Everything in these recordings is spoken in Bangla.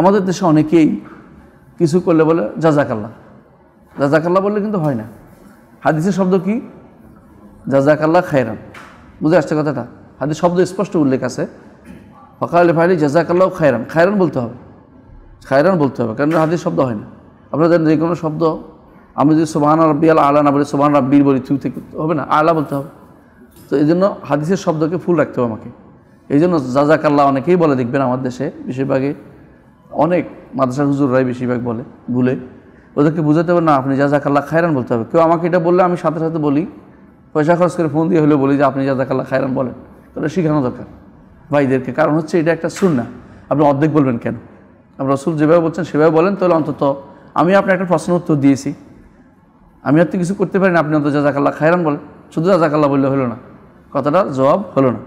আমাদের দেশে অনেকেই কিছু করলে বলে জাজাকাল্লা জাজাকাল্লা বললে কিন্তু হয় না। হাদিসের শব্দ কি? জাজাকাল্লা খায়রান। বুঝে আসছে কথাটা? হাদিস শব্দ স্পষ্ট উল্লেখ আছে। ফকালে ফাইলি জাজাকাল্লাহ খায়রান। খায়রান বলতে হবে। খায়রান বলতে হবে কারণ হাদিস শব্দ হয় না। আপনাদের যে কোনো শব্দ আমি যদি সোবাহান রব্বি আলা আলা না বলি, সোবাহান রাব্বির বলি থু থেকে হবে না? আলা বলতে হবে। তো এই জন্য হাদিসের শব্দকে ফুল রাখতে হবে আমাকে। এই জন্য জাজাকাল্লাহ অনেকেই বলে দেখবেন আমার দেশে বেশিরভাগে অনেক মাদ্রাসার হুজুররাই বেশিরভাগ বলে ভুলে ওদেরকে বুঝাতে হবে, না, আপনি জাজাকাল্লাহ খায়রান বলতে হবে। কেউ আমাকে এটা বললে আমি সাথে সাথে বলি। পয়সা খরচ করে ফোন দিয়ে হলেও বলি যে, আপনি জাজাকাল্লাহ খায়রান বলেন। তাহলে শেখানো দরকার ভাইদেরকে। কারণ হচ্ছে এটা একটা সুন্না আপনি অর্ধেক বলবেন কেন? আপনি রসুল যেভাবে বলছেন সেভাবে বলেন, তাহলে অন্তত আমি আপনার একটা প্রশ্ন উত্তর দিয়েছি। আমি আর তো কিছু করতে পারি না, আপনি অন্তত যা জাজাকাল্লাহ খায়রান বলেন। শুধু জাজাকাল্লাহ বললে হলো না, কথাটা জবাব হলো না।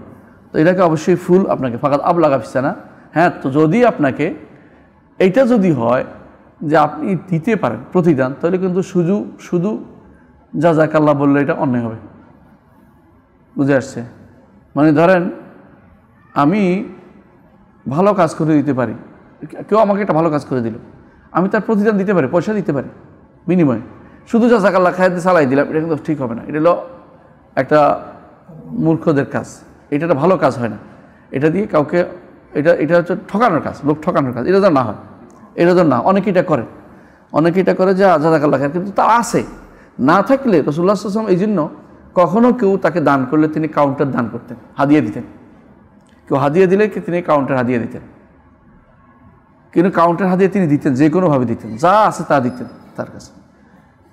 তো এটাকে অবশ্যই ফুল আপনাকে ফাঁকাত আব লাগাচ্ছে না হ্যাঁ তো যদি আপনাকে এইটা যদি হয় যে আপনি দিতে পারেন প্রতিদান, তাহলে কিন্তু শুধু শুধু যা জাজাকাল্লাহ বললে এটা অন্যায় হবে। বুঝে আসছে? মানে ধরেন, আমি ভালো কাজ করে দিতে পারি। কেউ আমাকে একটা ভালো কাজ করে দিল। আমি তার প্রতিদান দিতে পারি, পয়সা দিতে পারি, বিনিময়ে। শুধু যা জাজাকাল্লা খাইতে চালাই দিলাম, এটা কিন্তু ঠিক হবে না। এটা হলো একটা মূর্খদের কাজ। এটা একটা ভালো কাজ হয় না। এটা দিয়ে কাউকে, এটা এটা হচ্ছে ঠকানোর কাজ, লোক ঠকানোর কাজ। এটা তো না হয়। এটা তো না, অনেকে এটা করে। অনেকে এটা করে যে জাজাকাল্লা খায় কিন্তু তা আছে। না থাকলে রসুল্লাহ আসলাম এই জন্য কখনও কেউ তাকে দান করলে তিনি কাউন্টার দান করতেন, হাদিয়ে দিতেন। কেউ হাদিয়ে দিলে কি তিনি কাউন্টার হাদিয়ে দিতেন? কিন্তু কাউন্টার হাদিয়ে তিনি দিতেন, যে কোনোভাবে দিতেন। যা আছে তা দিতেন তার কাছে।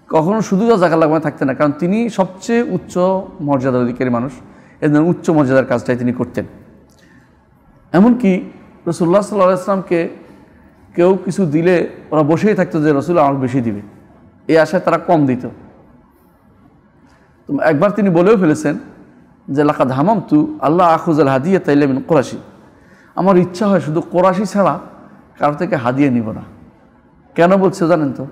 কখনো শুধু যা জায়গা লাগবে থাকতেন না, কারণ তিনি সবচেয়ে উচ্চ মর্যাদার অধিকারী মানুষ। এদের উচ্চ মর্যাদার কাজটাই তিনি করতেন। এমনকি রসুল্লাহ সাল্লাহ ইসলামকে কেউ কিছু দিলে ওরা বসেই থাকতো যে রসুল আমার বেশি দিবে। এই আশায় তারা কম দিত। তো একবার তিনি বলেও ফেলেছেন যে লাকা ধামাম তু আল্লাহ আখুজাল হাদিয়া তাইলেমিন কোরাশি। আমার ইচ্ছা হয় শুধু কোরাশি ছাড়া কারও থেকে হাদিয়া নিব না। কেন বলছে জানেন তো?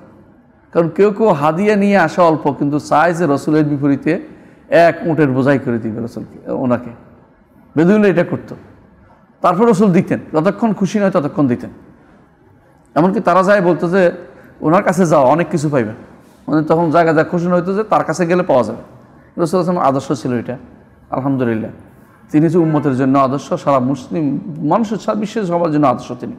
কারণ কেউ কেউ হাদিয়া নিয়ে আসা অল্প, কিন্তু চায় যে রসুলের বিপরীতে এক উঁটের বোঝাই করে দিবে রসুলকে, ওনাকে। বেদুল্লা এটা করতো। তারপর রসুল দিতেন, যতক্ষণ খুশি নয় ততক্ষণ দিতেন। এমনকি তারা যায় বলতো যে, ওনার কাছে যাও, অনেক কিছু পাইবে। মানে তখন জায়গা যা খুশি হইতো যে, তার কাছে গেলে পাওয়া যাবে। রসুল আসলাম আদর্শ ছিল এটা, আলহামদুলিল্লাহ। তিনি যে উম্মতের জন্য আদর্শ, সারা মুসলিম মানুষের বিশ্বের সবার জন্য আদর্শ তিনি।